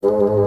Oh.